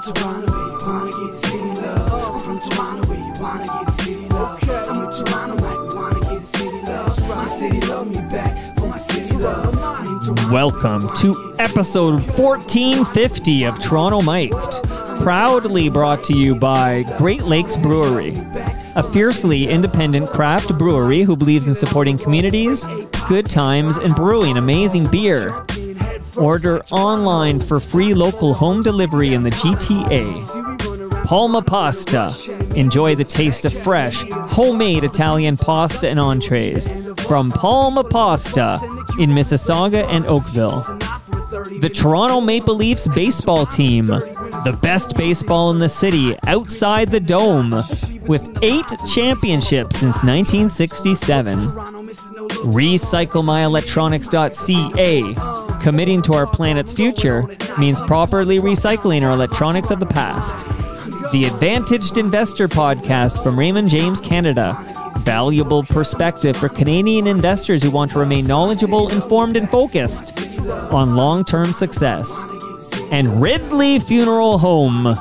from Toronto, where you wanna get the city love. I'm from Toronto, where you wanna get the city love. I'm with Toronto, like we wanna get the city love. My city love me back for my city love. I'm in Toronto, Welcome to episode 1450 of Toronto Mike'd, proudly brought to you by Great Lakes Brewery, a fiercely independent craft brewery who believes in supporting communities, good times, and brewing amazing beer. Order online for free local home delivery in the GTA. Palma Pasta. Enjoy the taste of fresh, homemade Italian pasta and entrees from Palma Pasta in Mississauga and Oakville. The Toronto Maple Leafs baseball team, the best baseball in the city outside the dome, with eight championships since 1967. RecycleMyElectronics.ca. Committing to our planet's future means properly recycling our electronics of the past. The Advantaged Investor Podcast from Raymond James Canada. Valuable perspective for Canadian investors who want to remain knowledgeable, informed, and focused on long term success. And Ridley Funeral Home,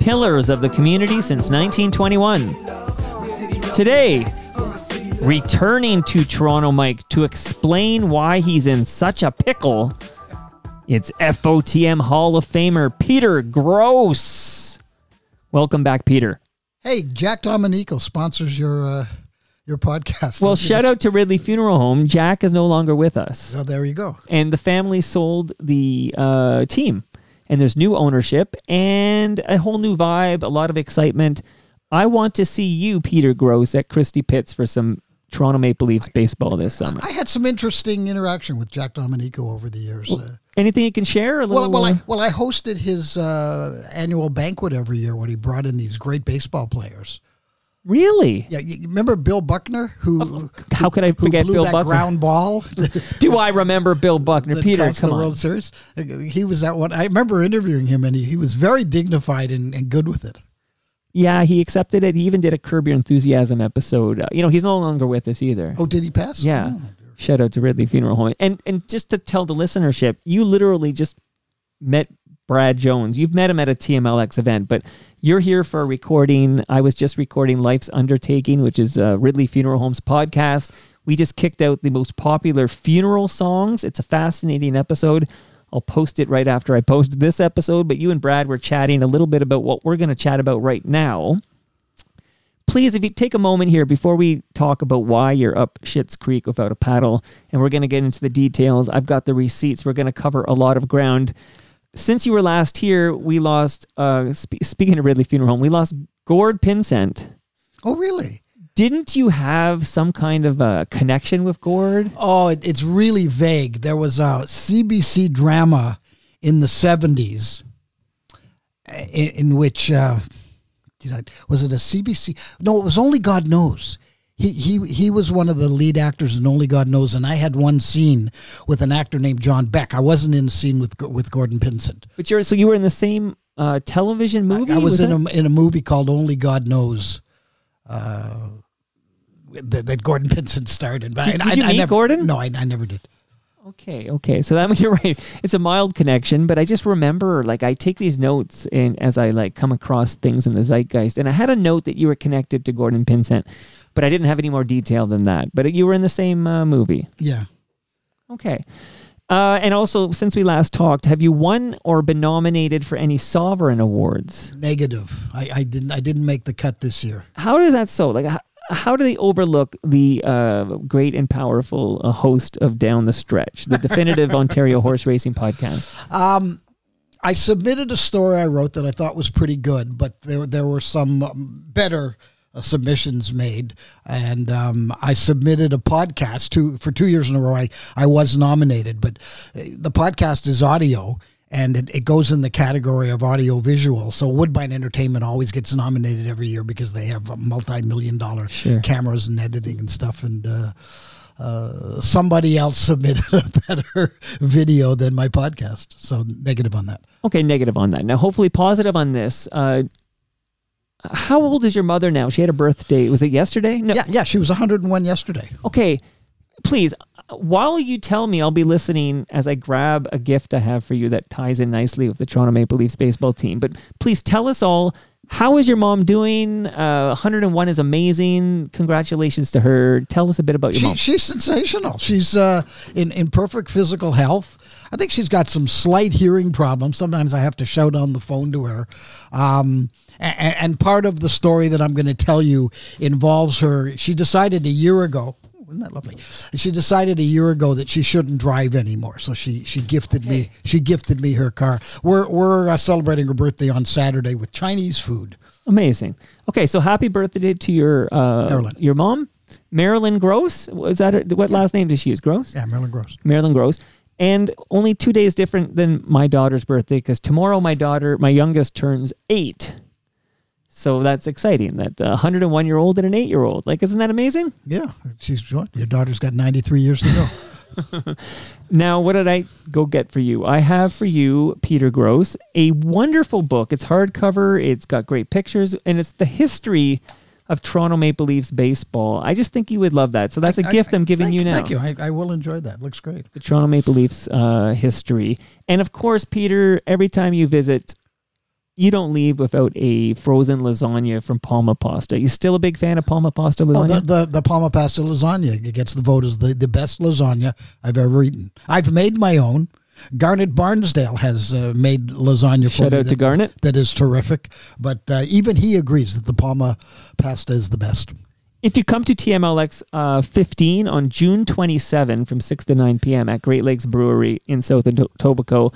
pillars of the community since 1921. Today, returning to Toronto Mike to explain why he's in such a pickle, it's FOTM Hall of Famer Peter Gross. Welcome back, Peter. Hey, Jack Dominico sponsors your uh, your podcast. Well, shout out to Ridley Funeral Home. Jack is no longer with us, So there you go. and the family sold the uh, team, and there's new ownership and a whole new vibe, a lot of excitement. I want to see you, Peter Gross, at Christie Pitts for some Toronto Maple Leafs baseball this summer. I had some interesting interaction with Jack Dominico over the years. Uh, Anything you can share? A well, little, well, uh, I well I hosted his uh, annual banquet every year when he brought in these great baseball players. really? Yeah, you remember Bill Buckner who How could I forget Bill that Buckner? ground ball? Do I remember Bill Buckner? Peter, come the on. World Series. He was that one. I remember interviewing him, and he, he was very dignified and, and good with it. Yeah, he accepted it. He even did a Curb Your Enthusiasm episode. Uh, you know, he's no longer with us either. Oh, did he pass? Yeah. Oh, Shout out to Ridley Funeral Home. And and just to tell the listenership, you literally just met Brad Jones. You've met him at a TMLX event, but you're here for a recording. I was just recording Life's Undertaking, which is uh, Ridley Funeral Home's podcast. We just kicked out the most popular funeral songs. It's a fascinating episode. I'll post it right after I post this episode. But you and Brad were chatting a little bit about what we're going to chat about right now please, if you take a moment here before we talk about why you're up Shit's Creek without a paddle, and we're going to get into the details. I've got the receipts. We're going to cover a lot of ground. Since you were last here, we lost. Uh, spe- speaking of Ridley Funeral Home, we lost Gord Pinsent. Oh, really? Didn't you have some kind of a connection with Gord? Oh, it, it's really vague. There was a CBC drama in the 70s in, in which, uh, I, was it a CBC? No, it was Only God Knows. He, he, he was one of the lead actors in Only God Knows, and I had one scene with an actor named John Beck. I wasn't in a scene with with Gordon Pinsent. But you're so you were in the same uh, television movie. I was in it? a, in a movie called Only God Knows. Uh, that, that Gordon Pinsent starred in. But Did- I- did you I, I meet never, Gordon? No, I, I never did. Okay, okay. So that means you're right. It's a mild connection, but I just remember like I take these notes and as I like come across things in the zeitgeist, and I had a note that you were connected to Gordon Pinsent, but I didn't have any more detail than that. But you were in the same uh, movie. Yeah. Okay. Uh, and also, since we last talked, have you won or been nominated for any sovereign awards? Negative. I, I didn't. I didn't make the cut this year. How is that so? Like, how, do they overlook the uh, great and powerful uh, host of Down the Stretch, the definitive Ontario horse racing podcast? Um, I submitted a story I wrote that I thought was pretty good, but there there were some um, better uh, submissions made, and um, I submitted a podcast two for two years in a row. I I was nominated, but uh, the podcast is audio. And it, it goes in the category of audio visual. So Woodbine Entertainment always gets nominated every year because they have multi million dollar Sure. cameras and editing and stuff. And uh, uh, somebody else submitted a better video than my podcast. So negative on that. Okay, negative on that. Now, hopefully, positive on this. Uh, how old is your mother now? She had a birthday. Was it yesterday? No. Yeah, yeah, she was 101 yesterday. Okay, please. While you tell me, I'll be listening as I grab a gift I have for you that ties in nicely with the Toronto Maple Leafs baseball team. But please tell us all how is your mom doing? Uh, 101 is amazing. Congratulations to her. Tell us a bit about your She, mom. she's sensational. She's uh, in in perfect physical health. I think she's got some slight hearing problems. Sometimes I have to shout on the phone to her. Um, and, and part of the story that I'm going to tell you involves her. She decided a year ago. Isn't that lovely? She decided a year ago that she shouldn't drive anymore. So she she gifted me she gifted me her car. We're we're uh, celebrating her birthday on Saturday with Chinese food. Amazing. Okay, so happy birthday to your uh, Marilyn. your mom, Marilyn Gross. Was that her, what last name did she use? Gross. Yeah, Marilyn Gross. Marilyn Gross. And only two days different than my daughter's birthday because tomorrow my daughter, my youngest, turns eight. So that's exciting. That uh, 101 year old and an eight year old. Like, isn't that amazing? Yeah, she's your daughter's got 93 years to go. Now, what did I go get for you? I have for you, Peter Gross, a wonderful book. It's hardcover, it's got great pictures, and it's the history of Toronto Maple Leafs baseball. I just think you would love that. So that's a I- gift I- I'm giving thank- you now. Thank you. I, I will enjoy that. Looks great. the Toronto Maple Leafs uh, history. And of course, Peter, every time you visit, you don't leave without a frozen lasagna from Palma Pasta. You still a big fan of Palma Pasta Oh, lasagna? the, the, the Palma Pasta lasagna it gets the vote as the, the best lasagna I've ever eaten. I've made my own. Garnet Barnsdale has uh, made lasagna for Shout me out to Garnet. That is terrific. But uh, even he agrees that the Palma Pasta is the best. If you come to TMLX uh, 15 on June 27 from 6 to 9 p.m. at Great Lakes Brewery in South Etobicoke,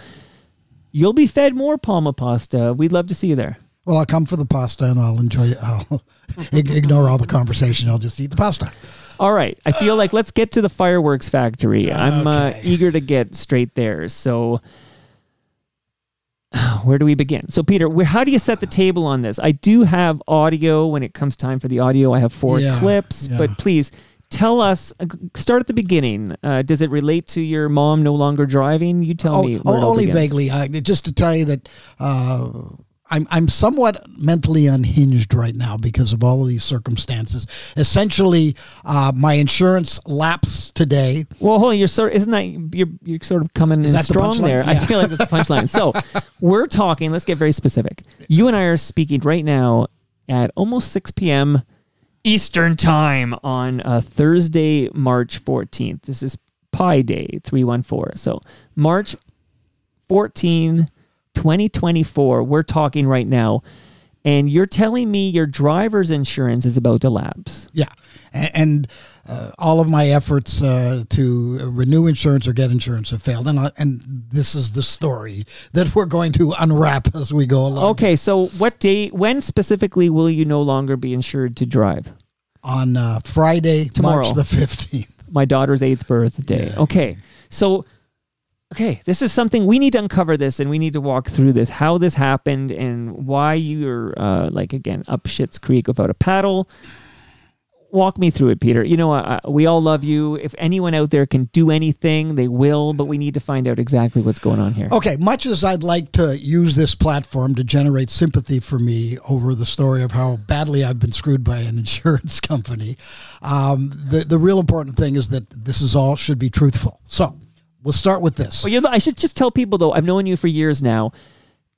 you'll be fed more Palma Pasta. We'd love to see you there. Well, I'll come for the pasta and I'll enjoy it. I'll ignore all the conversation. I'll just eat the pasta. All right. I feel like let's get to the fireworks factory. I'm uh, eager to get straight there. So, where do we begin? So, Peter, where, how do you set the table on this? I do have audio when it comes time for the audio. I have four Yeah, clips, yeah. but please tell us. uh, Start at the beginning. Uh, does it relate to your mom no longer driving? You tell Oh, me. oh, where it all only vaguely. Uh, just to tell you that uh, I'm I'm somewhat mentally unhinged right now because of all of these circumstances. Essentially, uh, my insurance lapsed today. Well, hold on. You're sort. Isn't that you're you're sort of coming in that the strong punchline? there? I feel like that's the punchline. so we're talking. Let's get very specific. You and I are speaking right now at almost 6 p.m. Eastern time on uh, Thursday, March 14th. This is Pi Day 314. So March 14, 2024. We're talking right now. And you're telling me your driver's insurance is about to lapse. Yeah, and, and uh, all of my efforts uh, to renew insurance or get insurance have failed. And I, and this is the story that we're going to unwrap as we go along. Okay, so what day, when specifically will you no longer be insured to drive? On uh, Friday, Tomorrow. March the fifteenth. My daughter's eighth birthday. Okay, so, okay, this is something we need to uncover this and we need to walk through this, how this happened and why you're, uh, like, again, up Shit's Creek without a paddle. Walk me through it, Peter. You know, uh, we all love you. If anyone out there can do anything, they will, but we need to find out exactly what's going on here. Okay, much as I'd like to use this platform to generate sympathy for me over the story of how badly I've been screwed by an insurance company, um, the the real important thing is that this is all should be truthful. So we'll start with this. Well, you're, I should just tell people though. I've known you for years now.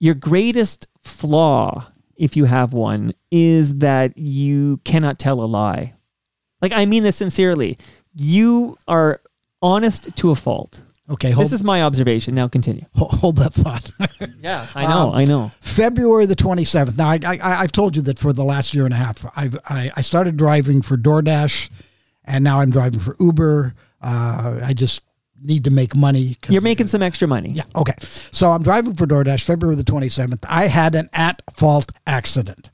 Your greatest flaw, if you have one, is that you cannot tell a lie. Like I mean this sincerely. You are honest to a fault. Okay, hold, This is my observation. Now continue. hold, hold that thought. Yeah, I know. Um, I know. February the 27th. Now, I, I, I've told you that for the last year and a half, I've, I, I started driving for DoorDash, and now I'm driving for Uber. Uh, I just need to make money. You're making some extra money. Yeah. Okay. So I'm driving for DoorDash February the 27th. I had an at fault accident.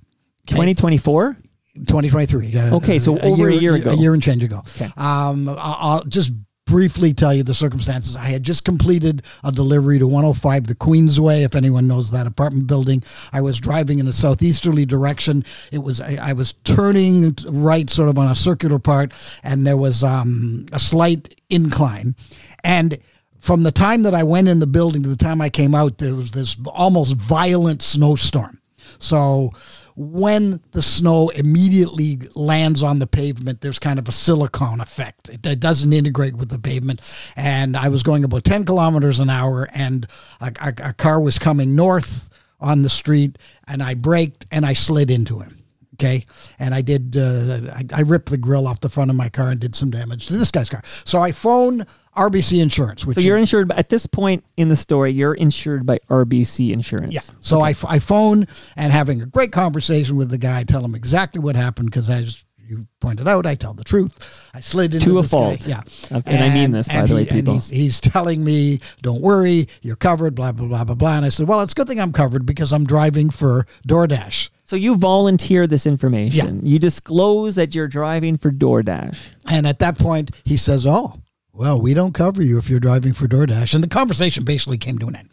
Okay. 2024. 2023. uh, Okay, so over a year ago. A year and change ago. Okay. Um, I'll, I'll just briefly tell you the circumstances. I had just completed a delivery to 105 the Queensway, if anyone knows that apartment building. I was driving in a southeasterly direction. It was I, I was turning right, sort of on a circular part, and there was um, a slight incline, and from the time that I went in the building to the time I came out, there was this almost violent snowstorm. So when the snow immediately lands on the pavement, there's kind of a silicone effect. It, it doesn't integrate with the pavement. And I was going about 10 kilometers an hour, and a, a, a car was coming north on the street, and I braked and I slid into him. Okay. And I did, uh, I, I, ripped the grill off the front of my car and did some damage to this guy's car. So I phone RBC Insurance. Which so you're insured at this point in the story. You're insured by RBC Insurance. Yeah. So okay. I, I phone and having a great conversation with the guy. I tell him exactly what happened because as you pointed out, I tell the truth. I slid into to a fault. Guy. Yeah. And, and, I mean this, by the he, way, people. He's, he's, telling me, don't worry, you're covered, blah, blah, blah, blah, blah. And I said, well, it's a good thing I'm covered because I'm driving for DoorDash. So you volunteer this information. Yeah. You disclose that you're driving for DoorDash. And at that point, he says, "Oh, well, we don't cover you if you're driving for DoorDash." And the conversation basically came to an end.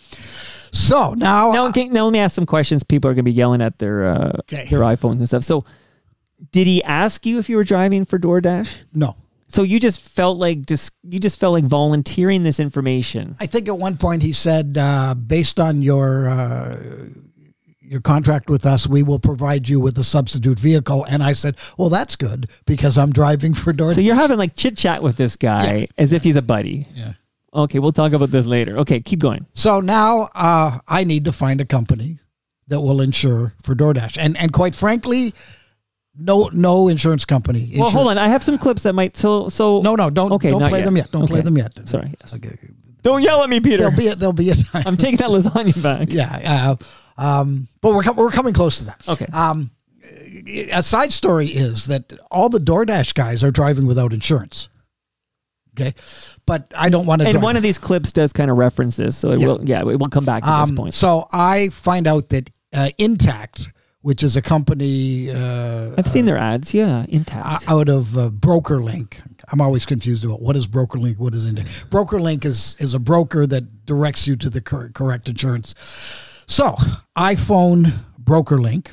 So now, now, okay, now let me ask some questions. People are going to be yelling at their uh, okay. their iPhones and stuff. So, did he ask you if you were driving for DoorDash? No. So you just felt like just you just felt like volunteering this information. I think at one point he said, uh, based on your uh, your contract with us, we will provide you with a substitute vehicle. And I said, well, that's good because I'm driving for DoorDash. So you're having like chit chat with this guy yeah. as if he's a buddy. Yeah. Okay, we'll talk about this later. Okay, keep going. So now uh, I need to find a company that will insure for DoorDash. And and quite frankly, no no insurance company. Well, hold on. I have some clips that might so so No, no, don't okay, don't play yet. them yet. Don't okay. play them yet. Sorry. Yes. Okay. Don't yell at me, Peter. There'll be a, there'll be a time. I'm taking that lasagna back. Yeah. Uh, um, but we're, we're coming close to that. Okay. Um, a side story is that all the DoorDash guys are driving without insurance. Okay, but I don't want to. And drive. one of these clips does kind of reference this, so it yeah. will. Yeah, it will come back to um, this point. So I find out that uh, Intact, which is a company, uh, I've seen their ads. Yeah, Intact out of uh, BrokerLink. I'm always confused about what is BrokerLink, what is Intact. BrokerLink is is a broker that directs you to the cor- correct insurance so iPhone BrokerLink.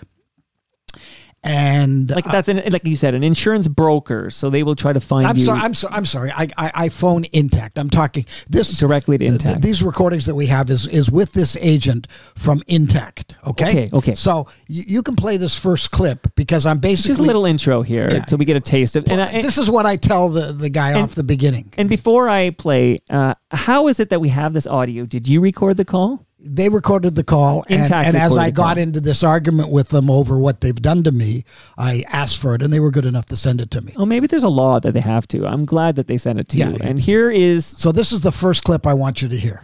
And like that's an, like you said, an insurance broker, so they will try to find I'm you. Sorry, I'm sorry. I'm sorry. I, I, I phone Intact. I'm talking this directly to Intact. Th- these recordings that we have is is with this agent from Intact. Okay. Okay. Okay. So you, you can play this first clip because I'm basically just a little intro here, yeah. so we get a taste of. And, I, and this is what I tell the the guy and, off the beginning. And before I play, uh, how is it that we have this audio? Did you record the call? They recorded the call and, and as i got call. into this argument with them over what they've done to me i asked for it and they were good enough to send it to me. Oh maybe there's a law that they have to. I'm glad that they sent it to yeah, you. And here is so this is the first clip i want you to hear.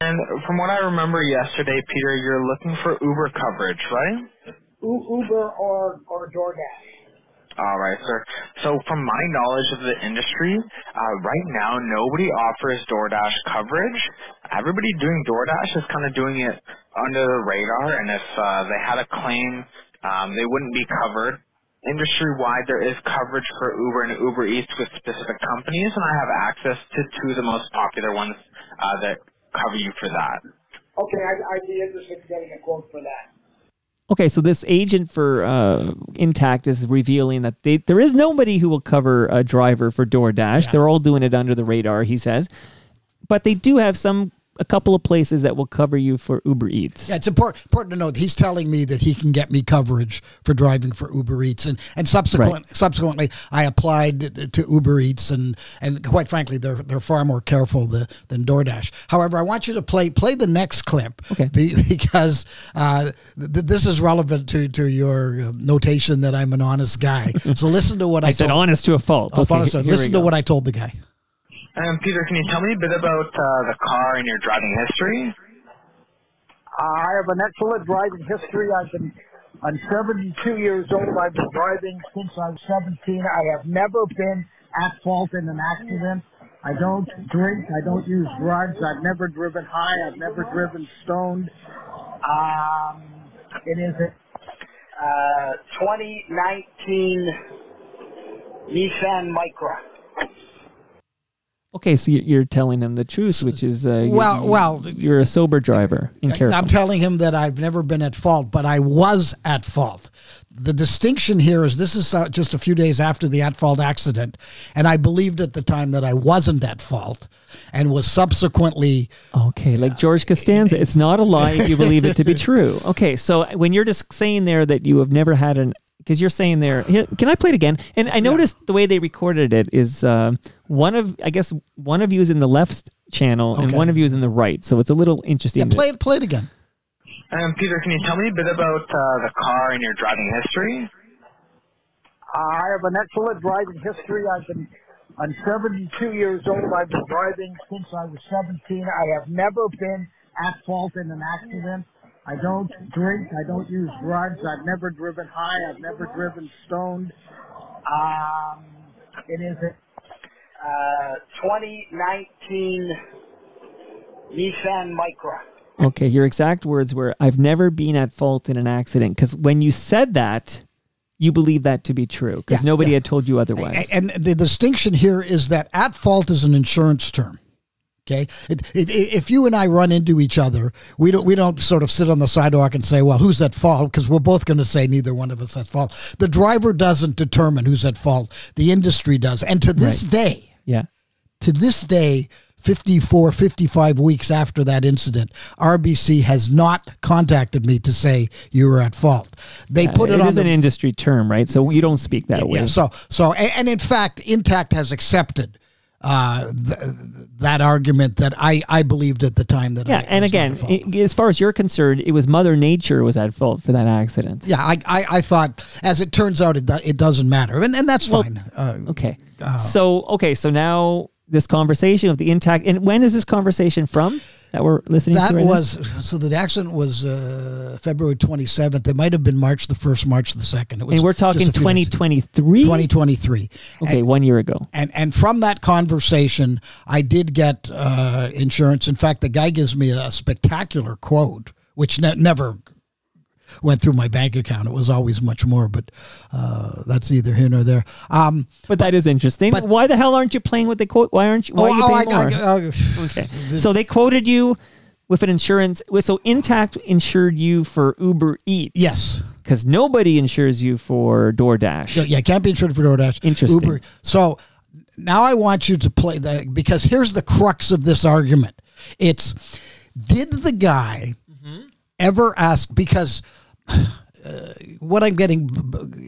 And from what i remember yesterday peter you're looking for uber coverage right? Uber or or doordash all right, sir. So from my knowledge of the industry, uh, right now nobody offers DoorDash coverage. Everybody doing DoorDash is kind of doing it under the radar, and if uh, they had a claim, um, they wouldn't be covered. Industry-wide, there is coverage for Uber and Uber Eats with specific companies, and I have access to two of the most popular ones uh, that cover you for that. Okay, I'd, I'd be interested in getting a quote for that. Okay, so this agent for uh, Intact is revealing that they, there is nobody who will cover a driver for DoorDash. Yeah. They're all doing it under the radar, he says. But they do have some a couple of places that will cover you for Uber Eats. Yeah, it's important important to note he's telling me that he can get me coverage for driving for Uber Eats, and and subsequent right. subsequently I applied to Uber Eats, and and quite frankly they're they're far more careful the, than DoorDash. However, I want you to play play the next clip okay. because uh, th- this is relevant to to your uh, notation that I'm an honest guy. So listen to what I, I said. Honest to a fault. Oh, okay, honest, listen to what I told the guy. Um, Peter, can you tell me a bit about uh, the car and your driving history? I have an excellent driving history. I've been, I'm 72 years old. I've been driving since I was 17. I have never been at fault in an accident. I don't drink. I don't use drugs. I've never driven high. I've never driven stoned. Um, it is a uh, 2019 Nissan Micra. Okay, so you- you're telling him the truth, which is uh, Well- you- well, you're a sober driver and careful. I'm telling him that I've never been at fault, but I was at fault. The distinction here is this is uh, just a few days after the at fault accident, and I believed at the time that I wasn't at fault and was subsequently Okay, like George Costanza, it's not a lie if you believe it to be true. Okay, so when you're just saying there that you have never had an, because you're saying there, can I play it again? And I noticed the way they recorded it is uh, one of, I guess one of you is in the left channel and one of you is in the right, so it's a little interesting. yeah, play it play it again. Um, Peter, can you tell me a bit about uh, the car and your driving history? I have an excellent driving history. I've been, I'm 72 years old. I've been driving since I was 17. I have never been at fault in an accident. I don't drink. I don't use drugs. I've never driven high. I've never driven stoned. Um, it is a uh, 2019 Nissan Micra. Okay, your exact words were, I've never been at fault in an accident. Because when you said that, you believe that to be true because Yeah, nobody yeah. had told you otherwise. And the distinction here is that at fault is an insurance term. Okay, it, it, if you and I run into each other, we don't we don't sort of sit on the sidewalk and say, "Well, who's at fault?" Because we're both going to say neither one of us at fault. The driver doesn't determine who's at fault; the industry does. And to this Right. day, yeah. to this day, 54, 55 weeks after that incident, RBC has not contacted me to say you were at fault. They put it, it on is the an industry term, right? So you don't speak that way. yeah, so so and in fact, Intact has accepted uh, th- that argument that I I believed at the time that Yeah, I, and again, as far as you're concerned, it was Mother Nature was at fault for that accident. yeah, I, I I thought as it turns out it do- it doesn't matter, and and that's Well, fine. Uh, Okay. so okay, so now this conversation with the intact, and when is this conversation from that we're listening that to? Right now? was so the accident was uh, February twenty seventh. It might have been March the first, March the second. It was and we're talking a 2023. 2023. Okay, one year ago. and and from that conversation, I did get uh, insurance. In fact, the guy gives me a spectacular quote, which ne- never went through my bank account. It was always much more, but uh, that's neither here nor there. Um, But that is interesting. but- why the hell aren't you playing with the quote? Why aren't you? Why are you oh, paying I- more? I- uh, okay. So they quoted you with an insurance. So Intact insured you for Uber Eats. yes. Because nobody insures you for DoorDash. Yeah, can't be insured for DoorDash. Interesting. So now I want you to play the because here's the crux of this argument. It's did the guy ever ask because uh, what I'm getting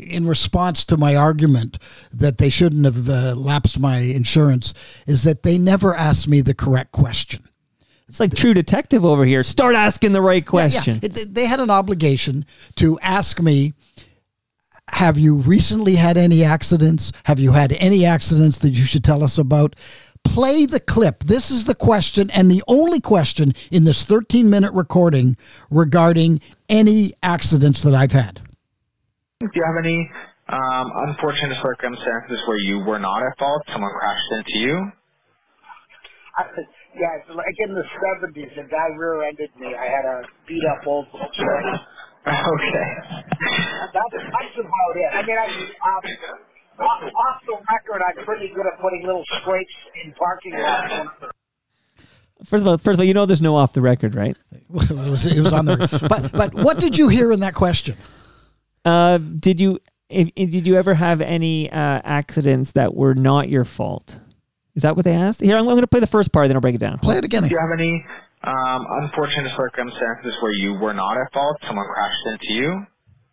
in response to my argument that they shouldn't have uh, lapsed my insurance is that they never asked me the correct question. It's like True Detective over here. Start asking the right question. Yeah, It- they had an obligation to ask me, have you recently had any accidents? Have you had any accidents that you should tell us about? Play the clip. This is the question and the only question in this 13 minute recording regarding any accidents that I've had. Do you have any um, unfortunate circumstances where you were not at fault? Someone crashed into you? I, yeah, it's like in the 70s, a guy rear-ended me. I had a beat-up old Volkswagen. Okay. That's, that's about it. I mean, I, um, off, off the record, I'm pretty good at putting little scrapes in parking lots. First of all, first of all, you know there's no off the record, right? it, was, it was on there. But, but what did you hear in that question? Uh, did you if, if- did you ever have any uh, accidents that were not your fault? Is that what they asked? Here, I'm, I'm going to play the first part, then I'll break it down. Play it again. Do you have any um, unfortunate circumstances where you were not at fault? Someone crashed into you?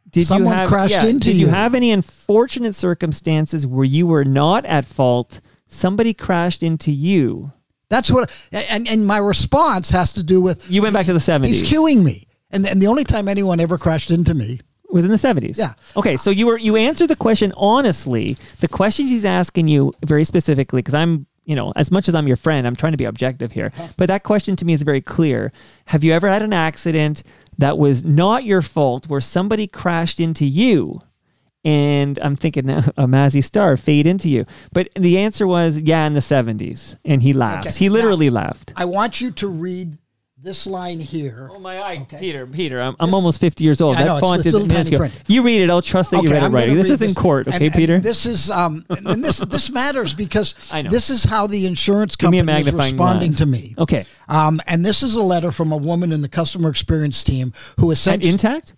Did Someone you have, crashed yeah, into Did you you. have any unfortunate circumstances where you were not at fault? Somebody crashed into you. That's what, and, and my response has to do with You went back to the 70s. he's cueing me. And, and the only time anyone ever crashed into me was in the 70s. Yeah. Okay, so you were you answered the question honestly. The questions he's asking you very specifically because I'm, you know, as much as I'm your friend, I'm trying to be objective here. Uh-huh. But that question to me is very clear. Have you ever had an accident that was not your fault where somebody crashed into you? And I'm thinking now a Mazzy Star fade into you. But the answer was yeah in the 70s and he laughs. Okay, He now- literally laughed. I want you to read this line here. Oh my eye, Peter, Peter, I'm, I'm almost 50 years old. Yeah, that know, font it's is tiny minuscule. print. You read it. I'll trust that you read it I'm right. gonna This is in court, okay, and Peter? this is um, and this this matters because I know. this is how the insurance company is responding to me. Okay. Um, and this is a letter from a woman in the customer experience team who essentially Intact?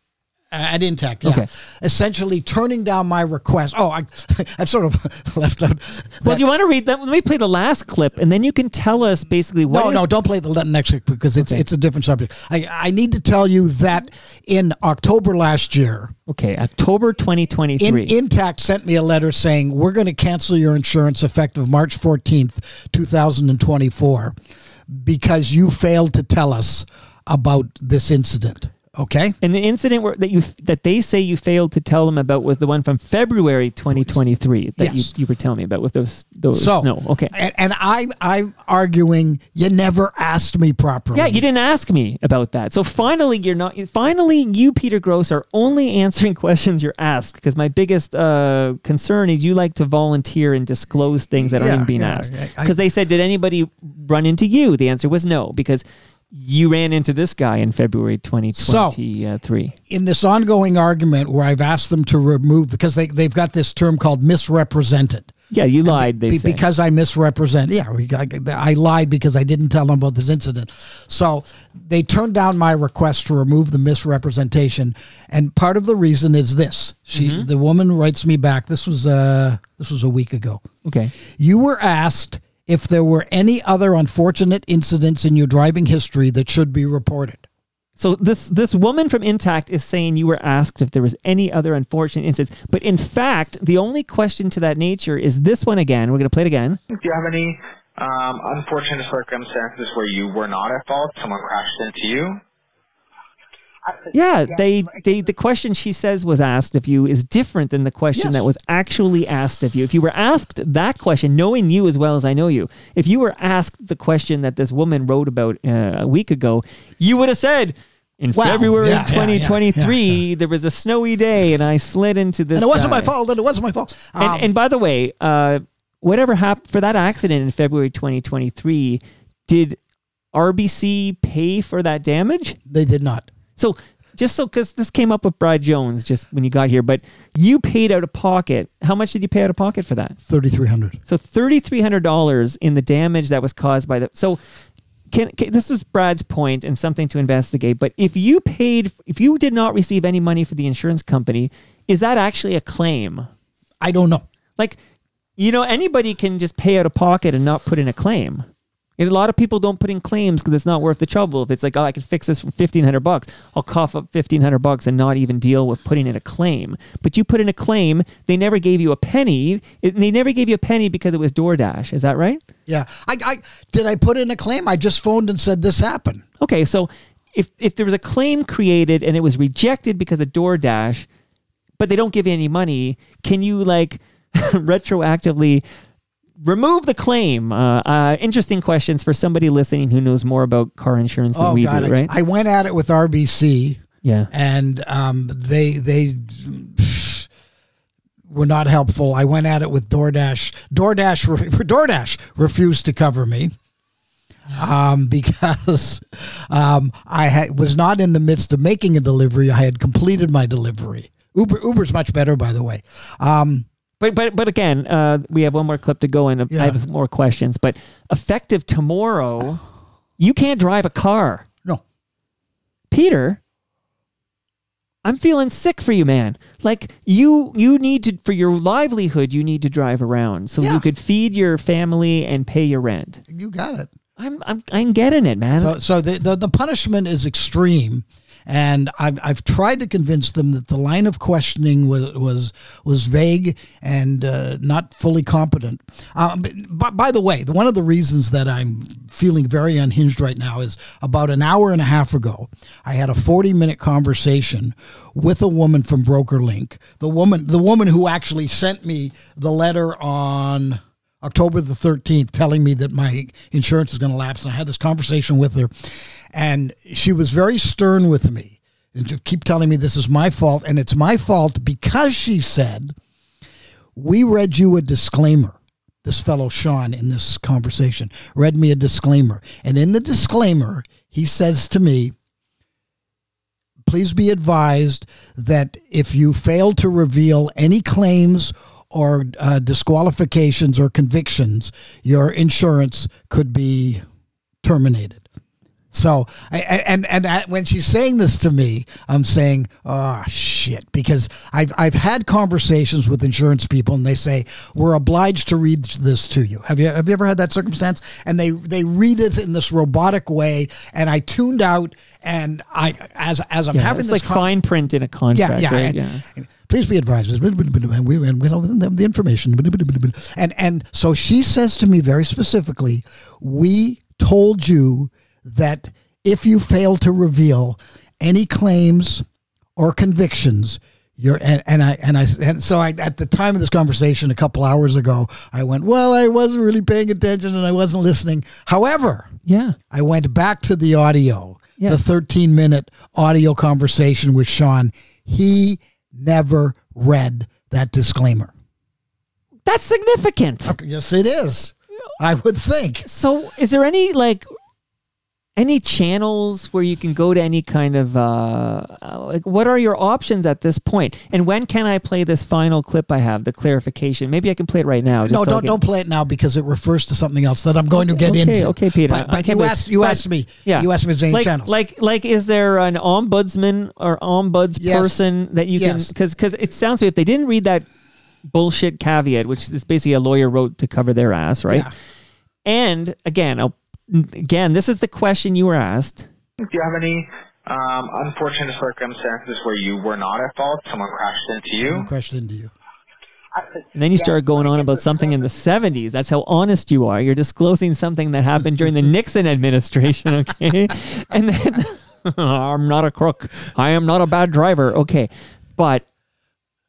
At Intact, yeah, Okay. essentially turning down my request. Oh, I, I've sort of left out. Well, do you want to read that? Let me play the last clip, and then you can tell us basically what. no, no, don't play the next week because it's Okay. it's a different subject. I, I need to tell you that in October last year, Okay, October 2023. In, Intact sent me a letter saying we're going to cancel your insurance effective March 14th, 2024 because you failed to tell us about this incident. Okay? and the incident where, that you that they say you failed to tell them about was the one from February 2023 that Yes. you, you were telling me about with those those So, snow. Okay. And, and I, I'm arguing you never asked me properly. Yeah, you didn't ask me about that. So finally, you're not. Finally, you, Peter Gross, are only answering questions you're asked. Because my biggest uh, concern is you like to volunteer and disclose things that Yeah, aren't being yeah, asked. Because they said, did anybody run into you? The answer was no. Because you ran into this guy in February 2023. in this ongoing argument where I've asked them to remove because they they've got this term called misrepresented. yeah, you lied. They because I misrepresent. Yeah, I, lied because I didn't tell them about this incident. So they turned down my request to remove the misrepresentation, and part of the reason is this: she, Mm-hmm. the woman, writes me back. This was uh this was a week ago. okay. You were asked if there were any other unfortunate incidents in your driving history that should be reported. So this this woman from Intact is saying you were asked if there was any other unfortunate incidents, but in fact, the only question to that nature is this one again. We're going to play it again. Do you have any um, unfortunate circumstances where you were not at fault? Someone crashed into you? Yeah, they they the question she says was asked of you is different than the question Yes. that was actually asked of you. If you were asked that question, knowing you as well as I know you, if you were asked the question that this woman wrote about uh, a week ago, you would have said. In Wow. February Yeah, yeah, yeah, 2023, there was a snowy day, and I slid into this. And it wasn't my fault. And it wasn't my fault. Um, And, and by the way, uh, whatever happened for that accident in February 2023, did RBC pay for that damage? they did not. So just so because this came up with Brad Jones just when you got here, but you paid out of pocket. How much did you pay out of pocket for that? Thirty three hundred. So thirty three hundred dollars in the damage that was caused by the. So can, can this is Brad's point and something to investigate. But if you paid, if you did not receive any money for the insurance company, is that actually a claim? I don't know. Like, you know, anybody can just pay out of pocket and not put in a claim. And a lot of people don't put in claims because it's not worth the trouble. If it's like, oh, I can fix this for fifteen hundred bucks, I'll cough up fifteen hundred bucks and not even deal with putting in a claim. But you put in a claim, they never gave you a penny. It, they never gave you a penny because it was DoorDash. Is that right? Yeah, I, I did. I put in a claim. I just phoned and said this happened. Okay, so if if there was a claim created and it was rejected because of DoorDash, but they don't give you any money, can you like retroactively remove the claim? Uh, uh, interesting questions for somebody listening who knows more about car insurance than Oh we God, do, right? I went at it with RBC, yeah. and um, they they were not helpful. I went at it with DoorDash. DoorDash re- DoorDash refused to cover me. Um, because um, I had, was not in the midst of making a delivery. I had completed my delivery. Uber Uber's much better, by the way. Um, But but but again, uh, we have one more clip to go, in. Yeah. I have more questions. But effective tomorrow, you can't drive a car. no, Peter, I'm feeling sick for you, man. Like you you need to for your livelihood, you need to drive around so Yeah. you could feed your family and pay your rent. you got it. I'm I'm I'm getting it, man. So, so the, the, the punishment is extreme. And I've, I've tried to convince them that the line of questioning was was was vague and uh, not fully competent. Um, but, by the way, one of the reasons that I'm feeling very unhinged right now is about an hour and a half ago, I had a 40 minute conversation with a woman from BrokerLink. The woman, the woman who actually sent me the letter on October the 13th telling me that my insurance is going to lapse. And I had this conversation with her, and she was very stern with me and to keep telling me this is my fault. And it's my fault because she said, We read you a disclaimer. This fellow, Sean, in this conversation, read me a disclaimer. And in the disclaimer, he says to me, please be advised that if you fail to reveal any claims or uh, disqualifications or convictions, your insurance could be terminated. So, I, and and I, when she's saying this to me, I'm saying, "Oh shit," because I've I've had conversations with insurance people, and they say we're obliged to read this to you. Have you have you ever had that circumstance? And they they read it in this robotic way, and I tuned out, and I as as I'm Yeah, having it's this like fine print in a contract. yeah, yeah, right? and- yeah. and Please be advised, and we and the information. And and so she says to me very specifically, "We told you that if you fail to reveal any claims or convictions." You're, and, and I and I and so I at the time of this conversation a couple hours ago I went well I wasn't really paying attention and I wasn't listening however Yeah. I went back to the audio, Yeah. the 13 minute audio conversation with Sean. He never read that disclaimer. That's significant. Yes, it is. I would think. So, is there any like any channels where you can go to any kind of uh uh, like what are your options at this point? And when can I play this final clip I have, the clarification? Maybe I can play it right now. just No, so don't can- don't play it now because it refers to something else that I'm going to get okay, into. okay, Peter. But, but you asked you but- asked me. Yeah. You asked me any like, channels. Like, like, is there an ombudsman or ombuds Yes. person that you Yes. can? Because, because it sounds to me if they didn't read that bullshit caveat, which is basically a lawyer wrote to cover their ass, right? Yeah. And again, I'll, again, this is the question you were asked. Do you have any um, unfortunate circumstances where you were not at fault? Someone crashed into you? Someone crashed into you. And then you start going on about something in the 70s. That's how honest you are. You're disclosing something that happened during the Nixon administration, okay? And then I'm not a crook. I am not a bad driver. Okay. But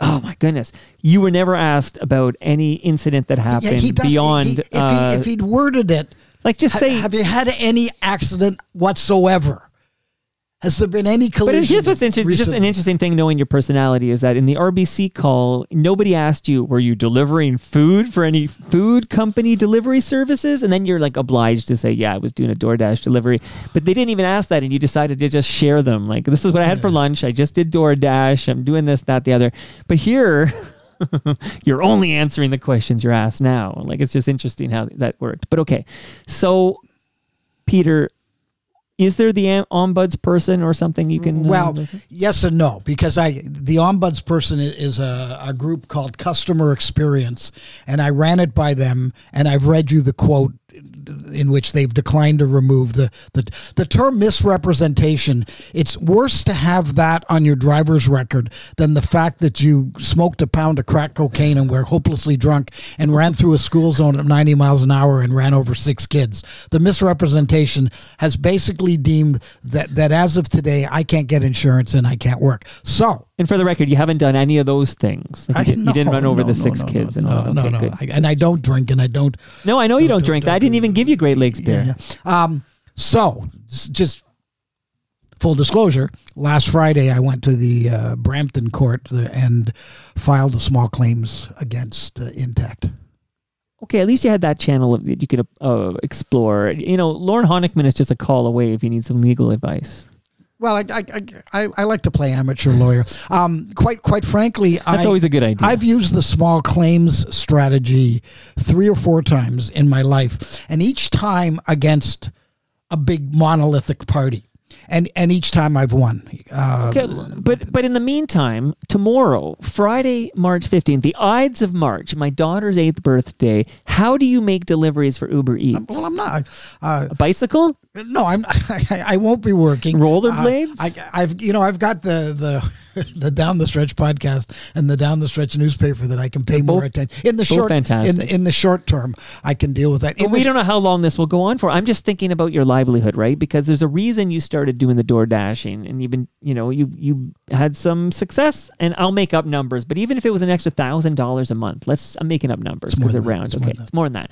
oh my goodness, you were never asked about any incident that happened Yeah, he beyond he, if, uh, he, if he'd worded it, like just say have you had any accident whatsoever? Has there been any collision? But here's what's interesting. Just an interesting thing knowing your personality is that in the RBC call, nobody asked you, were you delivering food for any food company delivery services? And then you're like obliged to say, yeah, I was doing a DoorDash delivery. But they didn't even ask that. And you decided to just share them. Like, this is what I had for lunch. I just did DoorDash. I'm doing this, that, the other. But here, you're only answering the questions you're asked now. Like, it's just interesting how that worked. But okay. So, Peter, is there the ombuds person or something you can? uh, Well, look- yes and no, because I the ombuds person is a, a group called Customer Experience, and I ran it by them, and I've read you the quote in which they've declined to remove the the the term misrepresentation. It's worse to have that on your driver's record than the fact that you smoked a pound of crack cocaine and were hopelessly drunk and ran through a school zone at 90 miles an hour and ran over six kids. The misrepresentation has basically deemed that that as of today I can't get insurance and I can't work. So And for the record, you haven't done any of those things. Like you, I, did, you didn't no, run over no, the six no, kids no, and no, Okay, no, good. I, and I don't drink and I don't no, I know you don't, don't- drink. don't I didn't even give you Great Lakes beer. Yeah, yeah. Um, so just full disclosure, last Friday I went to the uh, Brampton court uh, and filed a small claims against uh, Intact. Okay, at least you had that channel that you could uh, explore. You know, Lauren Honickman is just a call away if you need some legal advice. Well, I, I, I, I- I like to play amateur lawyer. Um, quite quite frankly, That's I, always a good idea. I've used the small claims strategy three or four times in my life, and each time against a big monolithic party, and and each time I've won. Uh, Okay, but but in the meantime, tomorrow, Friday, March fifteenth, the Ides of March, my daughter's eighth birthday. How do you make deliveries for Uber Eats? well, I'm not. Uh, a bicycle? no, I'm. I, I won't be working. Rollerblades? Uh, I, I've you know I've got the the the down the stretch podcast and the down the stretch newspaper that I can pay more attention in the short fantastic. in in the short term. I can deal with that. In But we don't know how long this will go on for. I'm just thinking about your livelihood, right? Because there's a reason you started doing the door dashing, and you've been, you know, you you had some success. And I'll make up numbers, but even if it was an extra thousand dollars a month, let's I'm making up numbers because it than that. rounds. More Okay, it's more than that.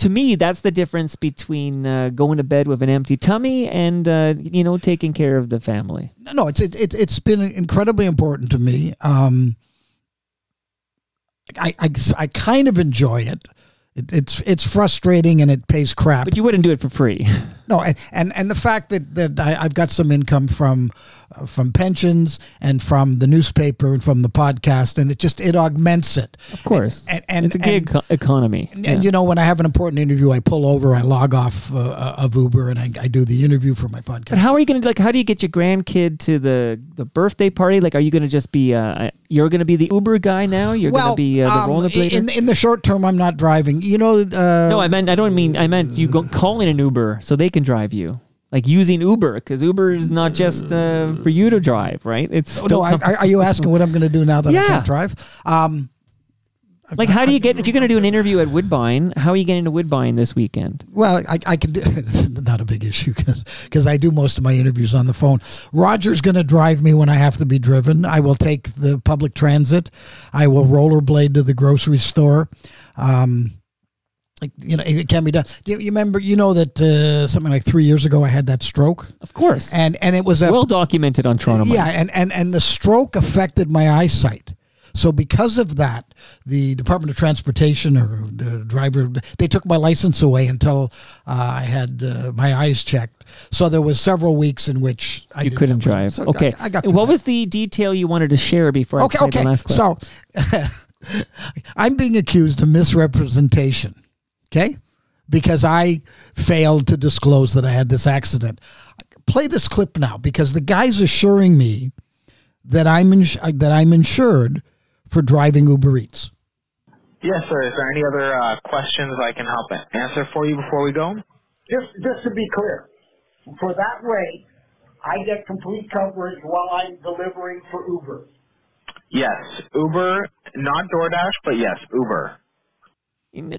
To me, that's the difference between uh, going to bed with an empty tummy and uh, you know taking care of the family. no, it's it, it, it's been incredibly important to me. Um, I, I, I kind of enjoy it. it. It's it's frustrating and it pays crap. But you wouldn't do it for free. No, and, and and the fact that that I, I've got some income from uh, from pensions and from the newspaper and from the podcast, and it just it augments it. Of course. And- and- it's a gig and- co- economy. And, Yeah. you know, when I have an important interview, I pull over, I log off uh, of Uber, and I, I do the interview for my podcast. But how are you gonna like? How do you get your grandkid to the the birthday party? Like, are you gonna just be uh, you're gonna be the Uber guy now? You're gonna be uh, the um, rollerblader. in in the short term, I'm not driving. You know, uh, no, I meant I don't mean I meant you go calling an Uber so they can drive you. Like using Uber because Uber is not just uh, for you to drive, right? It's Oh, still no, I, I- are you asking what I'm going to do now that I can't drive? Um, like how do you get if you're going to do an interview at Woodbine? How are you getting to Woodbine this weekend? well, I, I can do. It's not a big issue because I do most of my interviews on the phone. Roger's going to drive me when I have to be driven. I will take the public transit. I will rollerblade to the grocery store. Um, like, you know, it can be done. You, you remember, you know that uh, something like three years ago I had that stroke, Of course, and and it was a well documented on Toronto. Yeah, and, and and the stroke affected my eyesight. So because of that, the Department of Transportation or the driver they took my license away until uh, I had uh, my eyes checked. So there was several weeks in which I you couldn't drive. so okay, I, I got what that. was the detail you wanted to share before okay? Okay, so I'm being accused of misrepresentation. Okay, because I failed to disclose that I had this accident. Play this clip now because the guy's assuring me that I'm ins- that I'm insured for driving Uber Eats. Yes, sir. Is there any other uh, questions I can help answer for you before we go? Just, just to be clear, for that rate, I get complete coverage while I'm delivering for Uber. Yes, Uber, not DoorDash, but yes, Uber.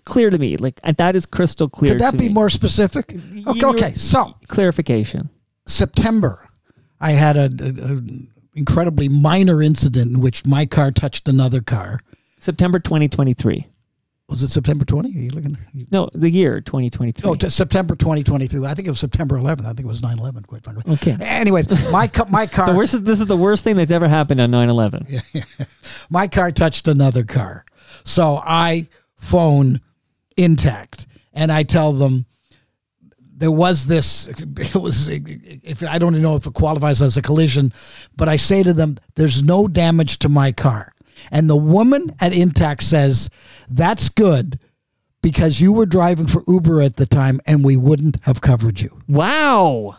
Clear to me, like uh, that is crystal clear. Could that be me. more specific? Okay, okay. So clarification? September, I had a, a, a incredibly minor incident in which my car touched another car. September 2023. Was it September 20? Are you looking? No, the year 2023. Oh, September 2023. I think it was September 11th. I think it was 9 11, quite frankly. Okay. Anyways, my, my car. the worst is, this is the worst thing that's ever happened on 9/11. my car touched another car. So I phone intact and I tell them there was this it was if I don't know if it qualifies as a collision, but I say to them there's no damage to my car. And the woman at Intact says that's good because you were driving for Uber at the time and we wouldn't have covered you. Wow.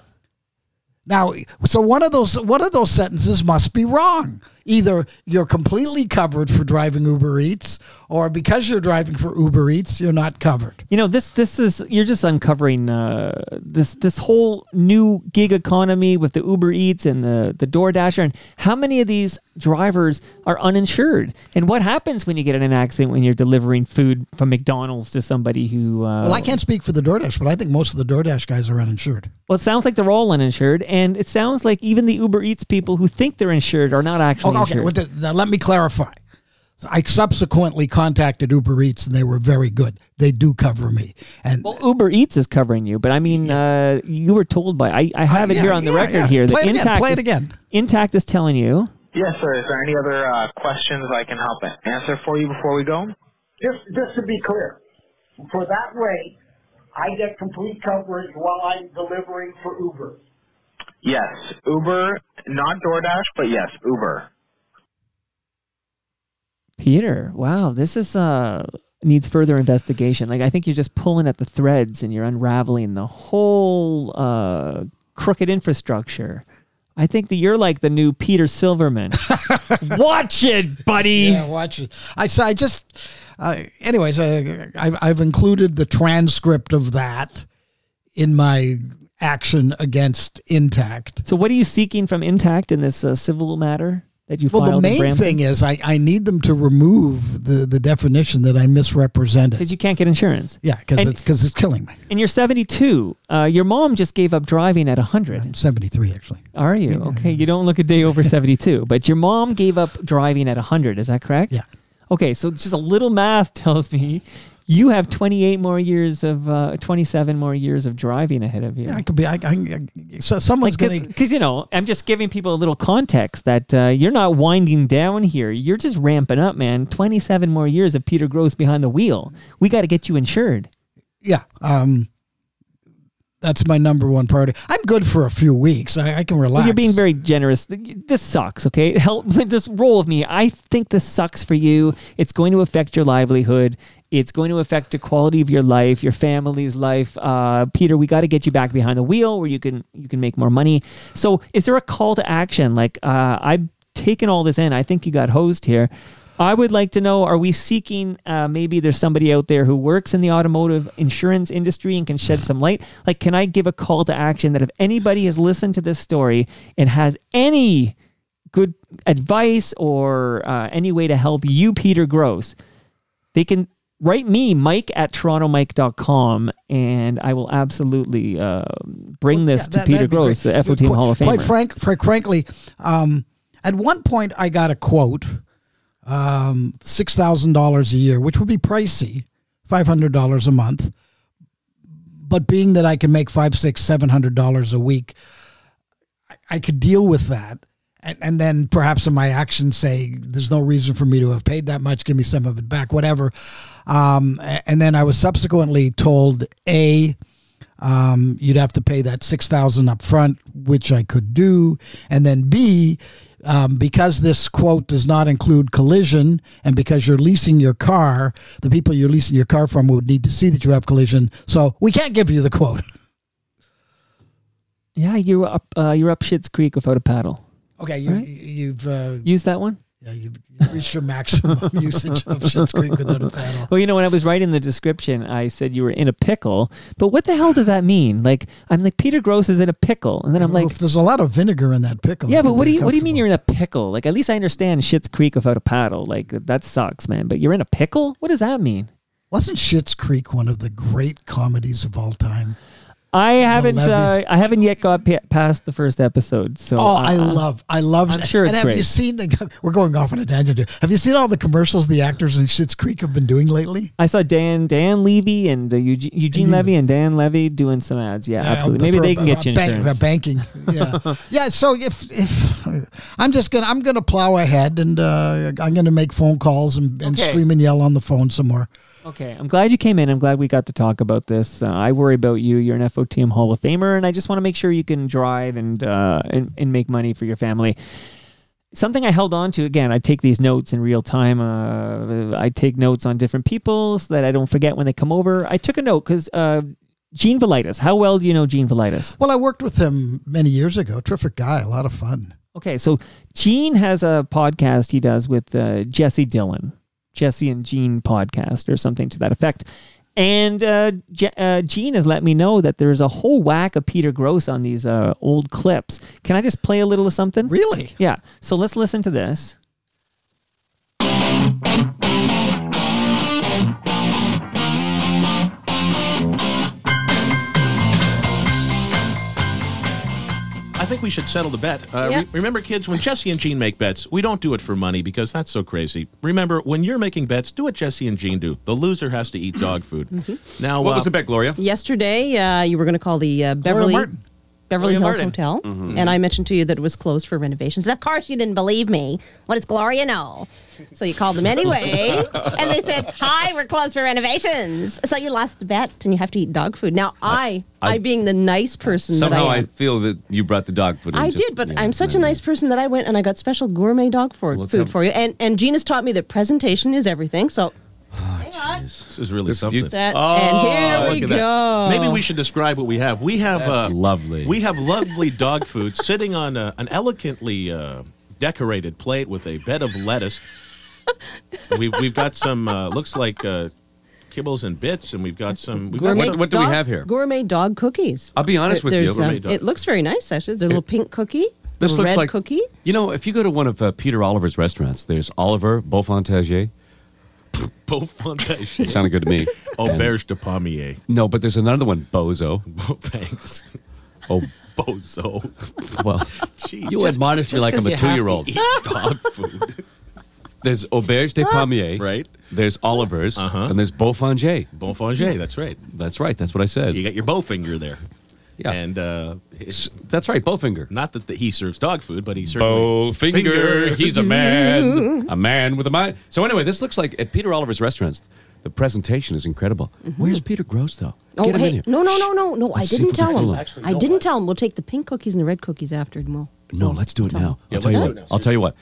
Now, so one of those one of those sentences must be wrong. Either you're completely covered for driving Uber Eats, or because you're driving for Uber Eats, you're not covered. You know this. This is you're just uncovering uh, this this whole new gig economy with the Uber Eats and the the DoorDasher, and how many of these drivers are uninsured, and what happens when you get in an accident when you're delivering food from McDonald's to somebody who. Uh, Well, I can't speak for the DoorDash, but I think most of the DoorDash guys are uninsured. Well, it sounds like they're all uninsured, and it sounds like even the Uber Eats people who think they're insured are not actually Oh, okay, insured. well, now let me clarify. I subsequently contacted Uber Eats, and they were very good. They do cover me, and Well, Uber Eats is covering you, but I mean, uh, you were told by I, I have it yeah, here on the yeah, record yeah. here that Play it again, Intact play it is, again. Intact is telling you Yes, sir. Is there any other uh, questions I can help answer for you before we go? Just, just to be clear, for that rate, I get complete coverage while I'm delivering for Uber. Yes, Uber, not DoorDash, but yes, Uber. Peter. Wow, this is uh needs further investigation. Like I think you're just pulling at the threads and you're unraveling the whole uh, crooked infrastructure. I think that you're like the new Peter Silverman. Watch it, buddy. Yeah, watch it. I so I just, uh, anyways, uh, I've I've included the transcript of that in my action against Intact. So, what are you seeking from Intact in this uh, civil matter that you Well, the main thing is I, I need them to remove the, the definition that I misrepresented. because you can't get insurance. Yeah, because it's because it's killing me. And you're 72. Uh, your mom just gave up driving at 100. I'm 73 actually. Are you? Okay, you don't look a day over 72, but your mom gave up driving at 100. Is that correct? Yeah. Okay, so just a little math tells me you have 28 more years of, uh, 27 more years of driving ahead of you. I could be. I, I, so someone's Because, gonna. you know, I'm just giving people a little context that uh, you're not winding down here. You're just ramping up, man. 27 more years of Peter Gross behind the wheel. We got to get you insured. Yeah. Um. That's my number one priority. I'm good for a few weeks. I, I can relax. Well, you're being very generous. This sucks, okay? Help, just roll with me. I think this sucks for you. It's going to affect your livelihood. It's going to affect the quality of your life, your family's life. Uh, Peter, we got to get you back behind the wheel where you can you can make more money. So, is there a call to action? Like, uh, I've taken all this in. I think you got hosed here. I would like to know: Are we seeking? Uh, maybe there's somebody out there who works in the automotive insurance industry and can shed some light. Like, can I give a call to action that if anybody has listened to this story and has any good advice or uh, any way to help you, Peter Gross, they can write me, Mike at torontomike.com, and I will absolutely uh, bring Well, this yeah, to that- Peter Gross, the FOTM Quite- Hall of Famer. Quite frank, quite frankly, um, at one point I got a quote, um, six thousand dollars a year, which would be pricey, five hundred dollars a month. But being that I can make five, six, seven hundred dollars a week, I, I could deal with that. And, and then perhaps in my actions say there's no reason for me to have paid that much. Give me some of it back, whatever. Um, and then I was subsequently told a um, you'd have to pay that six thousand up front, which I could do, and then B, um, because this quote does not include collision, and because you're leasing your car, the people you're leasing your car from would need to see that you have collision, so we can't give you the quote. yeah, you're up. Uh, you're up Shit's Creek without a paddle. Okay, you, Right. you've uh, Use that one. yeah, you've, you've reached your maximum usage of Schitt's Creek without a paddle. Well, you know, when I was writing the description, I said you were in a pickle. But what the hell does that mean? Like, I'm like Peter Gross is in a pickle, and then I'm Well, like, if there's a lot of vinegar in that pickle. yeah, but what do you what do you mean you're in a pickle? Like, at least I understand Shit's Creek without a paddle. Like, that sucks, man. But you're in a pickle. What does that mean? Wasn't Schitt's Creek one of the great comedies of all time? I haven't uh. I haven't yet got pa- past the first episode. So Oh, I uh, love, I love. I'm sure And it's have you seen? The, we're going off on a tangent here. Have you seen all the commercials the actors in Schitt's Creek have been doing lately? I saw Dan Dan Levy and uh, Eugene, Eugene Eugene. Levy and Dan Levy doing some ads. Yeah, Yeah, absolutely. Maybe they can get you bank- insurance. banking. Yeah, yeah. So if if I'm just gonna I'm gonna plow ahead and uh, I'm gonna make phone calls and, and Okay. scream and yell on the phone some more. Okay, I'm glad you came in. I'm glad we got to talk about this. Uh, I worry about you. You're an FOTM Hall of Famer, and I just want to make sure you can drive and, uh, and and make money for your family. Something I held on to again. I take these notes in real time. Uh, I take notes on different people so that I don't forget when they come over. I took a note because uh, Gene Valaitis. How well do you know Gene Valaitis? Well, I worked with him many years ago. Terrific guy, a lot of fun. Okay, so Gene has a podcast he does with uh, Jesse Dylan, Jesse and Gene podcast or something to that effect. And uh, Je- uh, Gene has let me know that there's a whole whack of Peter Gross on these uh, old clips. Can I just play a little of something? Really? Yeah. So let's listen to this. Think we should settle the bet. Uh, Yep. re- remember, kids, when Jesse and Gene make bets, we don't do it for money because that's so crazy. Remember, when you're making bets, do what Jesse and Gene do. The loser has to eat dog food. Now, Mm-hmm. What uh, was the bet, Gloria? Yesterday, uh, you were going to call the uh, Beverly Martin. Beverly Gloria Hills. Hotel, Mm-hmm. and I mentioned to you that it was closed for renovations. And Of course, you didn't believe me. What does Gloria know? So you called them anyway, and they said, "Hi, we're closed for renovations." So you lost the bet, and you have to eat dog food. Now, I, I, I- being the nice person Somehow that I I feel that you brought the dog food. I just- did, but yeah, I'm such a nice person that I went and I got special gourmet dog for, Let's food have- for you. And and Gina's taught me that presentation is everything. So this is really This- something. you- that, Oh, and here we at that. go. Maybe we should describe what we have. We have That's uh, lovely. We have lovely dog food sitting on uh, an elegantly uh, decorated plate with a bed of lettuce. we've we've got some uh, looks like uh, kibbles and bits, and we've got some. We've got Gourmet some what do we have here? Gourmet dog cookies. I'll be honest with you. There's, um, dog. it looks very nice, actually. There's a little pink cookie. This little looks red like cookie. You know, if you go to one of uh, Peter Oliver's restaurants, there's Oliver Beaufontager. both foundation. Sounded good to me. Auberge du Pommier. No, but there's another one, Bozo. Oh, thanks. Oh, Bozo. well, Jeez, You just- admonish me just like 'cause I'm a you have to two-year-old. eat Dog food. there's Auberge du Pommier. Right. There's Oliver's. Uh-huh. And there's Beaufontager. Bon that's right. That's right. That's what I said. You got your bow finger there. Yeah. And uh, it's, S- That's right, Bowfinger. not that the, he serves dog food, but he certainly. Bowfinger. Finger. He's a man. a man with a mind. So anyway, this looks like at Peter Oliver's restaurants, The presentation is incredible. Where's Peter Gross though? Oh, Get him in hey, here. no, no, no, no, no! I Let's see didn't tell him. fool him. I didn't what? tell him. We'll take the pink cookies and the red cookies after, and we'll. No, let's do it now. I'll tell you what. do it now, I'll tell you what.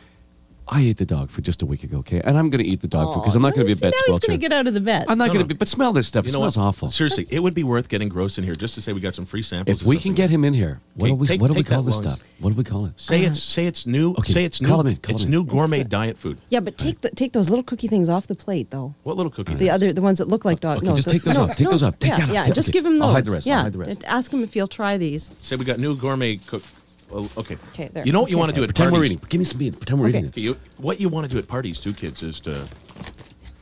I ate the dog food just a week ago, okay? And I'm going to eat the dog food because I'm not going to be a See, bed now he's squelcher. going to get out of the bed. I'm not No, going to no. be. But smell this stuff. You it know smells what? awful. Seriously, it would be worth getting gross in here just to say we got some free samples. If or we can something. get him in here, what Hey, do we take- what do we take call that this lungs. stuff? What do we call it? say it's uh-huh. say it's new. Okay, say it's new. call him in, call it's him in. new gourmet It's, diet food. yeah, but take the, take those little cookie things off the plate, though. What little cookie? Uh-huh. The other, the ones that look like dog. Okay, no, just take those no, off. Take no, those off. Take yeah, that off. Yeah, Take- just okay. give him those. I'll hide the rest. I'll Yeah, hide the rest. just ask him if he'll try these. Say we got new gourmet cook. Well, okay. 'Kay, there. You know what you Okay. want to do at Pretend we're parties? eating. Give me some beans. Pretend we're Okay. eating Okay, it. you, what you want to do at parties too, kids, is to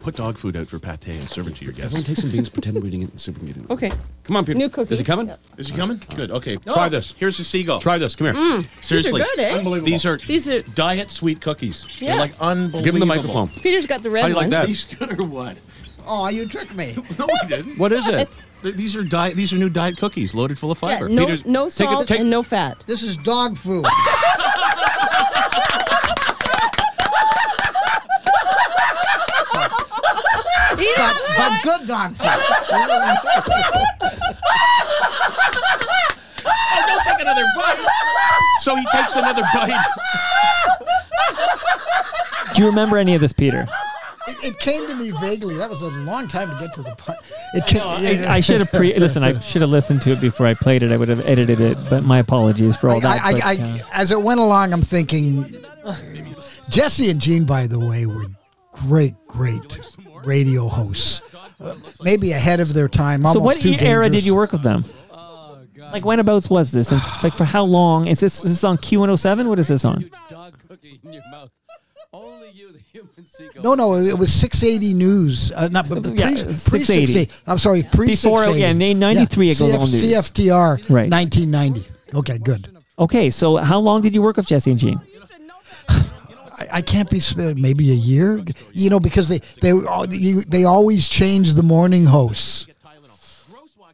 put dog food out for pate and serve it to your guests. Everyone take some beans. Pretend we're eating it and super eating it. Okay. Come on, Peter. New cookie. Is he coming? Yep. Is he coming? Good. Okay. Try this. Here's the seagull. Try this. Come here. Seriously. good, eh? Unbelievable. These are These are- diet sweet cookies. Yeah. They're like unbelievable. Give him the microphone. Peter's got the red How do you like one. that? These good or what? Oh, you tricked me. No, we didn't. What is it? Th- These are diet. These are new diet cookies loaded full of Yeah, fiber. no, Peter's- no take it- salt take- and no fat. This is dog food. but, but good dog food. Don't take another bite. So he takes another bite. Do you remember any of this, Peter? It, it came to me vaguely. That was a long time to get to the point. It came. I, I should have pre. Listen, I should have listened to it before I played it. I would have edited it, but my apologies for all I, that. I, but, I, uh, as it went along, I'm thinking Jesse and Gene, by the way, were great, great radio hosts. Uh, maybe ahead of their time. so, what too era did you work with them? Like whenabouts was this? And like for how long? Is this is this on Q107? What is this on? Only you, the human seagull. No, no, it was 680 News. Uh, not but pre, Yeah, pre 680. 680. I'm sorry, pre Before- 680. yeah, 93 it goes on news. CFTR, Right. 1990. Okay, good. Okay, so how long did you work with Jesse and Gene? I, I can't be maybe a year, you know, because they they they always change the morning hosts.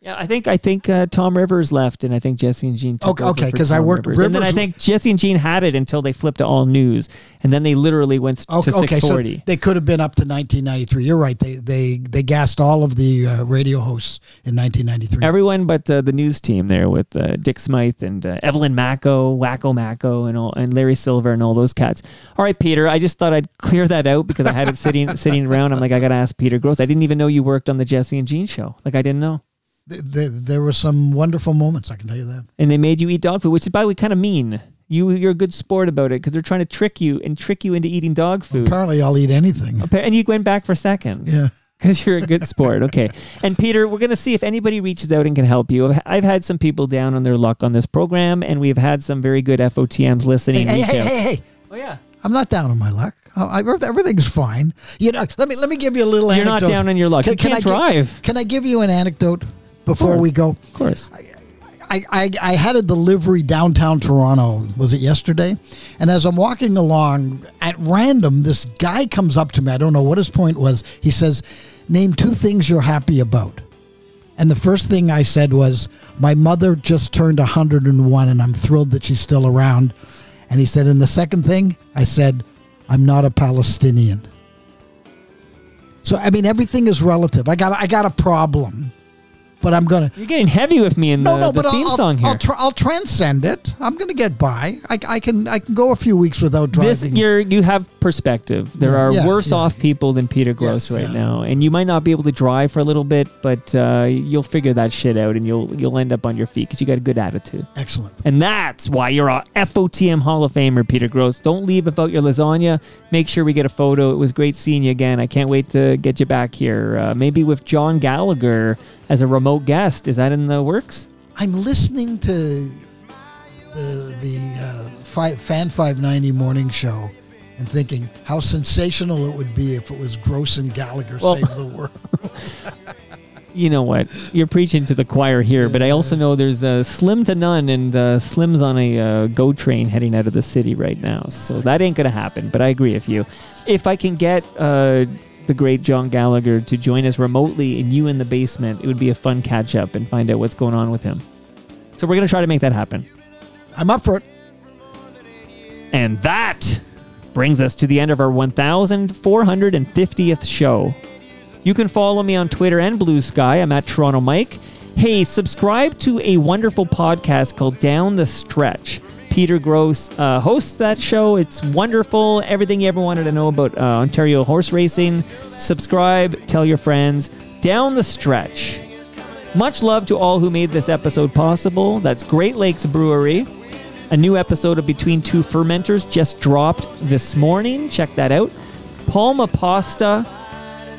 Yeah, I think I think uh, Tom Rivers left, and I think Jesse and Gene. Took Okay, because okay, I worked- Rivers. and then I think Jesse and Gene had it until they flipped to all news, and then they literally went Okay, to okay, so 640. they could have been up to 1993. You're right. They they they gassed all of the uh, radio hosts in 1993. Everyone but uh, the news team there with uh, Dick Smythe and uh, Evelyn Macko, Wacko Macco, and all, and Larry Silver and all those cats. All right, Peter. I just thought I'd clear that out because I had it sitting sitting around. I'm like, I gotta ask Peter Gross. I didn't even know you worked on the Jesse and Gene show. Like I didn't know. Th- th- there were some wonderful moments. I can tell you that. And they made you eat dog food, which is by the way kind of mean. You you're a good sport about it because they're trying to trick you and trick you into eating dog food. Apparently, I'll eat anything. And you went back for seconds. Yeah. Because you're a good sport. Okay. And Peter, we're going to see if anybody reaches out and can help you. I've- I've had some people down on their luck on this program, and we've had some very good FOTMs listening. Hey, hey, hey, hey, hey! Oh, yeah. I'm not down on my luck. I, everything's fine. You know, let me let me give you a little. You're not down on your luck. You can't I drive. can I give you an anecdote before we go? Of course. I, I, I had a delivery downtown Toronto. Was it yesterday? And as I'm walking along at random, this guy comes up to me. I don't know what his point was. He says, "Name two things you're happy about." And the first thing I said was, "My mother just turned 101, and I'm thrilled that she's still around." And he said, "And the second thing," I said, "I'm not a Palestinian." So I mean, everything is relative. I got I got a problem, but I'm gonna. You're getting heavy with me in the, No, no, the but theme I'll, song here. I'll, tr- I'll transcend it. I'm going to get by. I, I can I can go a few weeks without this driving. you're you have perspective. There Yeah, are yeah, worse yeah. off people than Peter Gross Yes, right now, and you might not be able to drive for a little bit, but uh, you'll figure that shit out, and you'll you'll end up on your feet because you got a good attitude. Excellent. And that's why you're a FOTM Hall of Famer, Peter Gross. Don't leave without your lasagna. Make sure we get a photo. It was great seeing you again. I can't wait to get you back here. Uh, maybe with John Gallagher as a remote guest. Is that in the works? I'm listening to the the uh, fi- Fan 590 morning show and thinking how sensational it would be if it was Gross and Gallagher Well- save the world. You know what? You're preaching to the choir here, but I also know there's uh, Slim to none, and uh, Slim's on a uh, GO train heading out of the city right now. So that ain't going to happen, but I agree with you. If I can get uh, the great John Gallagher to join us remotely and you in the basement, it would be a fun catch up and find out what's going on with him. So we're going to try to make that happen. I'm up for it. And that brings us to the end of our 1450th show. You can follow me on Twitter and Bluesky. I'm at Toronto Mike. Hey, subscribe to a wonderful podcast called Down the Stretch. Peter Gross uh, hosts that show. It's wonderful. Everything you ever wanted to know about uh, Ontario horse racing. Subscribe, tell your friends. Down the Stretch. Much love to all who made this episode possible. That's Great Lakes Brewery. A new episode of Between Two Fermenters just dropped this morning. Check that out. Palma Pasta.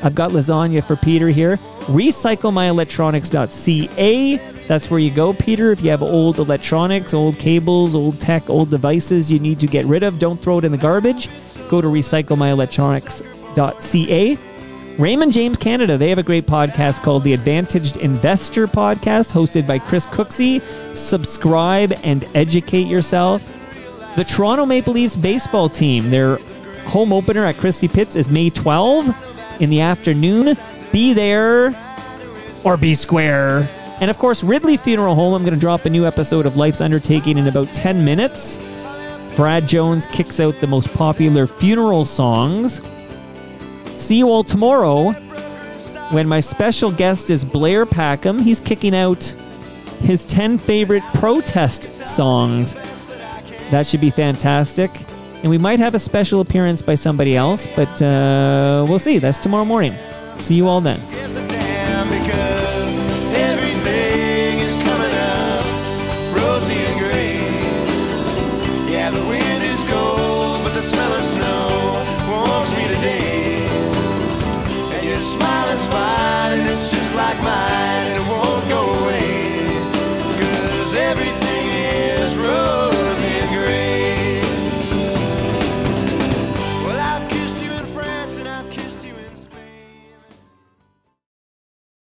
I've got lasagna for Peter here. RecycleMyElectronics.ca. That's where you go, Peter. If you have old electronics, old cables, old tech, old devices you need to get rid of, don't throw it in the garbage. Go to RecycleMyElectronics.ca. Raymond James Canada, they have a great podcast called the Advantaged Investor Podcast, hosted by Chris Cooksey. Subscribe and educate yourself. The Toronto Maple Leafs baseball team, their home opener at Christie Pitts is May 12 in the afternoon. Be there or be square. And of course, Ridley Funeral Home, I'm going to drop a new episode of Life's Undertaking in about 10 minutes. Brad Jones kicks out the most popular funeral songs. See you all tomorrow when my special guest is Blair Packham. He's kicking out his 10 favorite protest songs. That should be fantastic. And we might have a special appearance by somebody else, but uh, we'll see. That's tomorrow morning. See you all then.